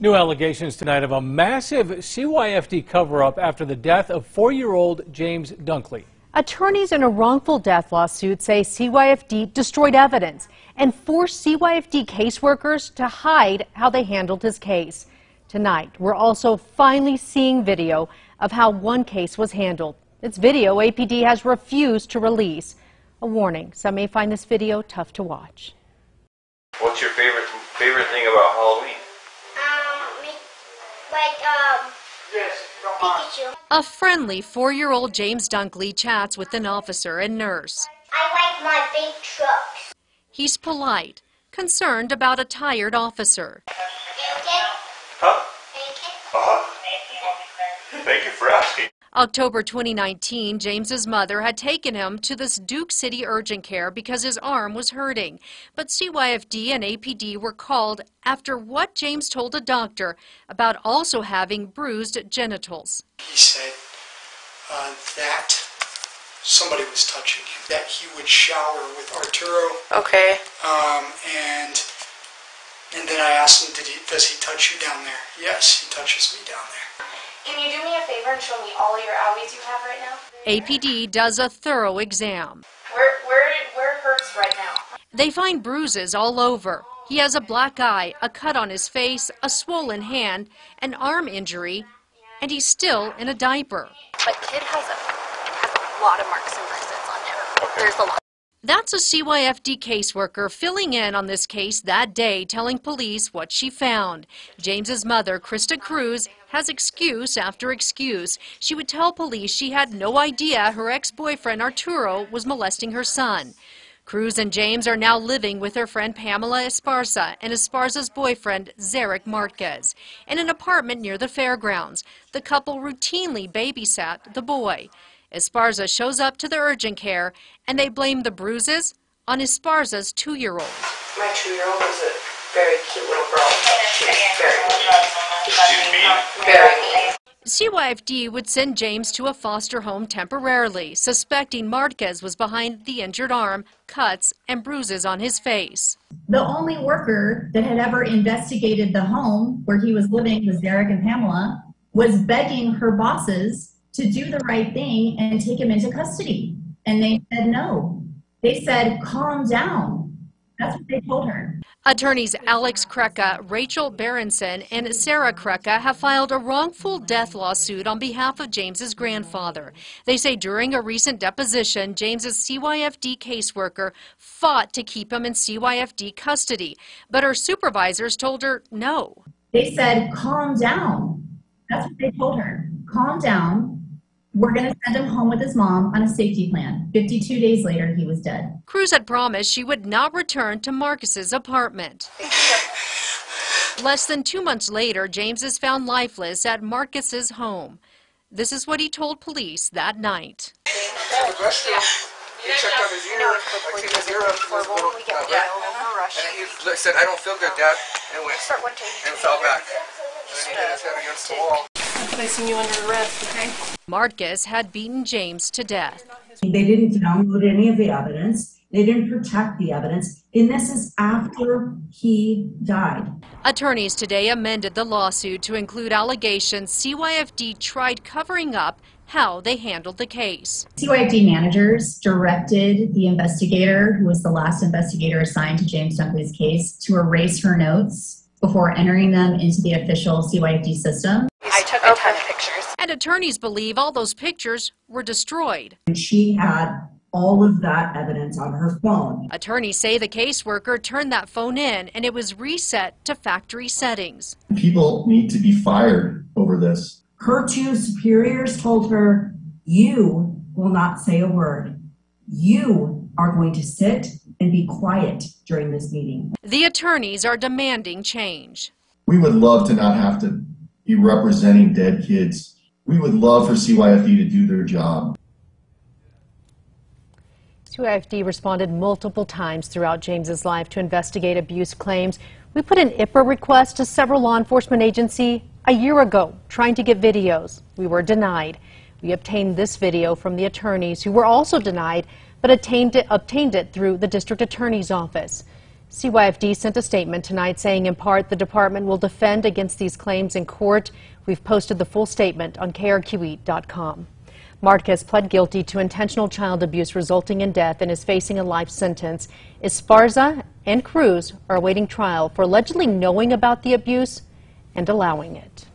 New allegations tonight of a massive CYFD cover up after the death of four year old James Dunklee. Attorneys in a wrongful death lawsuit say CYFD destroyed evidence and forced CYFD caseworkers to hide how they handled his case. Tonight, we're also finally seeing video of how one case was handled. It's video APD has refused to release. A warning some may find this video tough to watch. What's your favorite favorite thing about Halloween? like um Pikachu. A friendly four-year-old James Dunklee chats with an officer and nurse. I like my big trucks. He's polite, concerned about a tired officer. You okay? Huh? Are you okay? Uh-huh. Thank you for asking. October 2019, James's mother had taken him to this Duke City urgent care because his arm was hurting. But CYFD and APD were called after what James told a doctor about also having bruised genitals. He said uh, that somebody was touching him, that he would shower with Arturo, Okay. um, and and then I asked him, Did he, does he touch you down there? Yes, he touches me down there. Can you do me a favor and show me all your owies you have right now? APD does a thorough exam. Where where where hurts right now? They find bruises all over. He has a black eye, a cut on his face, a swollen hand, an arm injury, and he's still in a diaper. But kid has a has a lot of marks and bruises on him. There's a lot. That's a CYFD caseworker filling in on this case that day, telling police what she found. James's mother, Krista Cruz, has excuse after excuse. She would tell police she had no idea her ex-boyfriend Arturo was molesting her son. Cruz and James are now living with their friend Pamela Esparza and Esparza's boyfriend, Zarek Marquez, in an apartment near the fairgrounds. The couple routinely babysat the boy. Esparza shows up to the urgent care, and they blame the bruises on Esparza's two-year-old. My two year old is a very cute little girl. She's very CYFD would send James to a foster home temporarily, suspecting Marquez was behind the injured arm, cuts, and bruises on his face. The only worker that had ever investigated the home where he was living was Derek and Pamela was begging her bosses to do the right thing and take him into custody. And they said no. They said, calm down. That's what they told her. Attorneys Alex Kreka, Rachel Berenson, and Sarah Kreka have filed a wrongful death lawsuit on behalf of James's grandfather. They say during a recent deposition, James's CYFD caseworker fought to keep him in CYFD custody, but her supervisors told her no. They said, calm down. That's what they told her. Calm down. We're going to send him home with his mom on a safety plan. 52 days later, he was dead. Cruz had promised she would not return to Marquez's apartment. Less than two months later, James is found lifeless at Marquez's home. This is what he told police that night. He checked on his ear. I seen his ear up to his little, uh, Yeah, red. no rush. And he said, I don't feel good, Dad. And went Start one take. and fell back. And he hit his head against the wall. Placing you under arrest, okay? Marquez had beaten James to death. They didn't download any of the evidence. They didn't protect the evidence. And this is after he died. Attorneys today amended the lawsuit to include allegations CYFD tried covering up how they handled the case. CYFD managers directed the investigator, who was the last investigator assigned to James Dunklee's case, to erase her notes before entering them into the official CYFD system. I took a ton of pictures. And attorneys believe all those pictures were destroyed. And she had all of that evidence on her phone. Attorneys say the caseworker turned that phone in and it was reset to factory settings. People need to be fired over this. Her two superiors told her, You will not say a word. You are going to sit and be quiet during this meeting. The attorneys are demanding change. We would love to not have to be representing dead kids. We would love for CYFD to do their job. CYFD responded multiple times throughout James's life to investigate abuse claims. We put an IPRA request to several law enforcement agencies a year ago trying to get videos. We were denied. We obtained this video from the attorneys who were also denied but obtained it, obtained it through the district attorney's office. CYFD sent a statement tonight saying, in part, the department will defend against these claims in court. We've posted the full statement on krqe.com. Marquez pled guilty to intentional child abuse resulting in death and is facing a life sentence. Esparza and Cruz are awaiting trial for allegedly knowing about the abuse and allowing it.